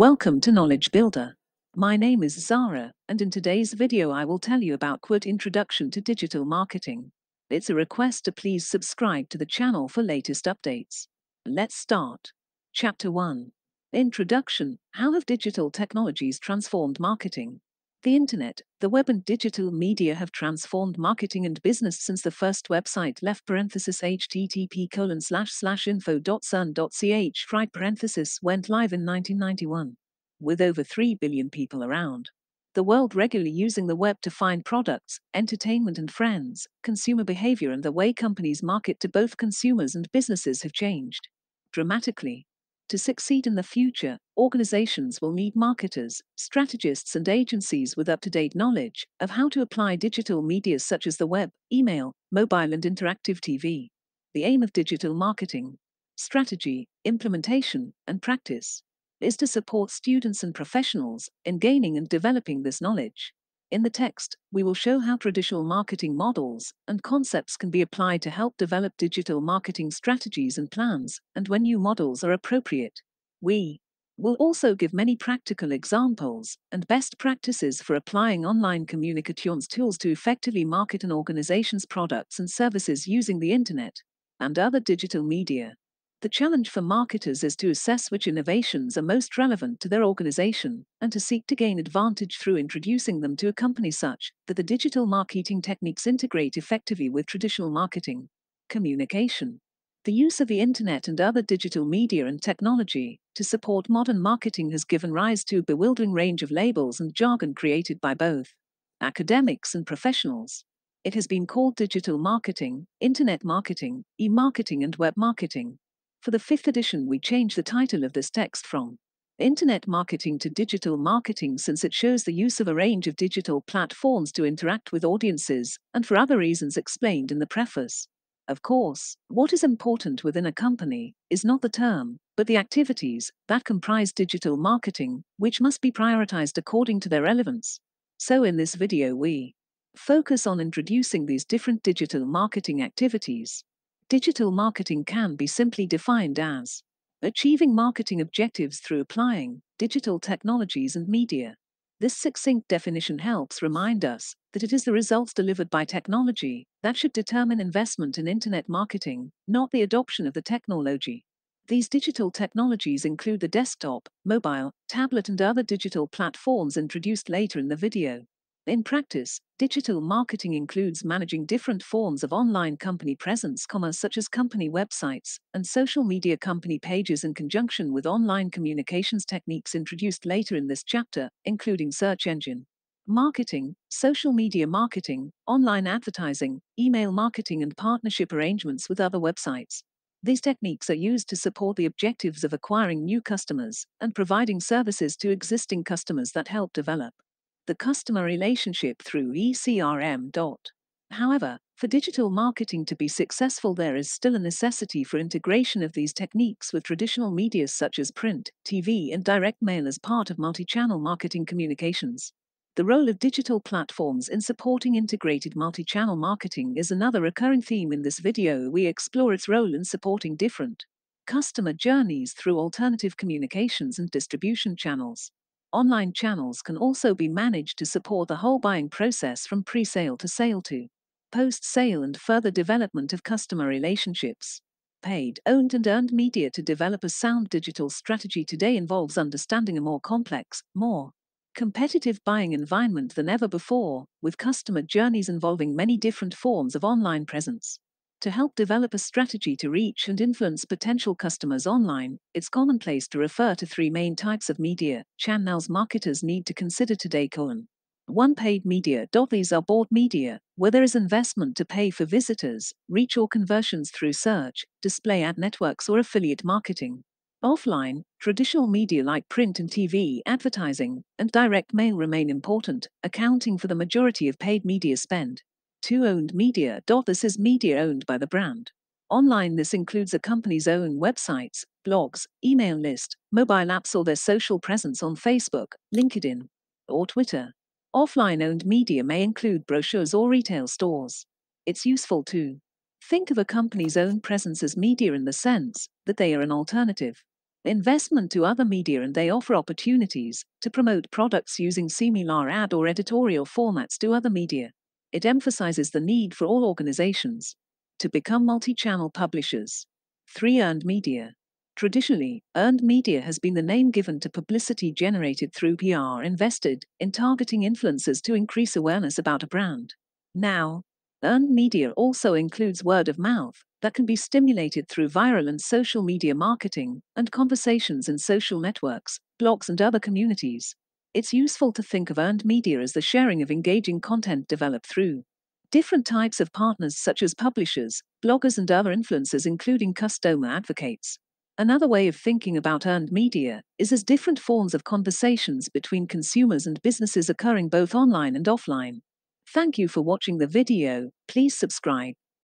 Welcome to Knowledge Builder. My name is Zara, and in today's video I will tell you about quote Introduction to Digital Marketing. It's a request to please subscribe to the channel for latest updates. Let's start. Chapter 1. Introduction How have digital technologies transformed marketing? The internet, the web and digital media have transformed marketing and business since the first website left parenthesis http colon slash slash info right parenthesis went live in 1991. With over 3 billion people around the world regularly using the web to find products, entertainment and friends, consumer behavior and the way companies market to both consumers and businesses have changed dramatically. To succeed in the future, organizations will need marketers, strategists, and agencies with up to date knowledge of how to apply digital media such as the web, email, mobile, and interactive TV. The aim of digital marketing, strategy, implementation, and practice is to support students and professionals in gaining and developing this knowledge. In the text, we will show how traditional marketing models and concepts can be applied to help develop digital marketing strategies and plans, and when new models are appropriate. We will also give many practical examples and best practices for applying online communications tools to effectively market an organization's products and services using the internet and other digital media. The challenge for marketers is to assess which innovations are most relevant to their organization and to seek to gain advantage through introducing them to a company such that the digital marketing techniques integrate effectively with traditional marketing. Communication. The use of the internet and other digital media and technology to support modern marketing has given rise to a bewildering range of labels and jargon created by both academics and professionals. It has been called digital marketing, internet marketing, e marketing, and web marketing. For the fifth edition, we change the title of this text from Internet Marketing to Digital Marketing since it shows the use of a range of digital platforms to interact with audiences, and for other reasons explained in the preface. Of course, what is important within a company is not the term, but the activities that comprise digital marketing, which must be prioritized according to their relevance. So, in this video, we focus on introducing these different digital marketing activities. Digital marketing can be simply defined as achieving marketing objectives through applying digital technologies and media. This succinct definition helps remind us that it is the results delivered by technology that should determine investment in internet marketing, not the adoption of the technology. These digital technologies include the desktop, mobile, tablet, and other digital platforms introduced later in the video. In practice, digital marketing includes managing different forms of online company presence, such as company websites and social media company pages in conjunction with online communications techniques introduced later in this chapter, including search engine marketing, social media marketing, online advertising, email marketing, and partnership arrangements with other websites. These techniques are used to support the objectives of acquiring new customers and providing services to existing customers that help develop the customer relationship through ECRM. However, for digital marketing to be successful, there is still a necessity for integration of these techniques with traditional media such as print, TV, and direct mail as part of multi channel marketing communications. The role of digital platforms in supporting integrated multi channel marketing is another recurring theme in this video. We explore its role in supporting different customer journeys through alternative communications and distribution channels. Online channels can also be managed to support the whole buying process from pre sale to sale to post sale and further development of customer relationships. Paid, owned, and earned media to develop a sound digital strategy today involves understanding a more complex, more competitive buying environment than ever before, with customer journeys involving many different forms of online presence. To help develop a strategy to reach and influence potential customers online, it's commonplace to refer to three main types of media channels marketers need to consider today. Colon. One paid media. These are bought media, where there is investment to pay for visitors, reach or conversions through search, display ad networks, or affiliate marketing. Offline, traditional media like print and TV, advertising, and direct mail remain important, accounting for the majority of paid media spend. 2 owned media. This is media owned by the brand. Online, this includes a company's own websites, blogs, email list, mobile apps, or their social presence on Facebook, LinkedIn, or Twitter. Offline owned media may include brochures or retail stores. It's useful to think of a company's own presence as media in the sense that they are an alternative investment to other media and they offer opportunities to promote products using similar ad or editorial formats to other media. It emphasizes the need for all organizations to become multi channel publishers. 3. Earned media. Traditionally, earned media has been the name given to publicity generated through PR invested in targeting influencers to increase awareness about a brand. Now, earned media also includes word of mouth that can be stimulated through viral and social media marketing and conversations in social networks, blogs, and other communities. It's useful to think of earned media as the sharing of engaging content developed through different types of partners such as publishers, bloggers, and other influencers, including customer advocates. Another way of thinking about earned media is as different forms of conversations between consumers and businesses occurring both online and offline. Thank you for watching the video. Please subscribe.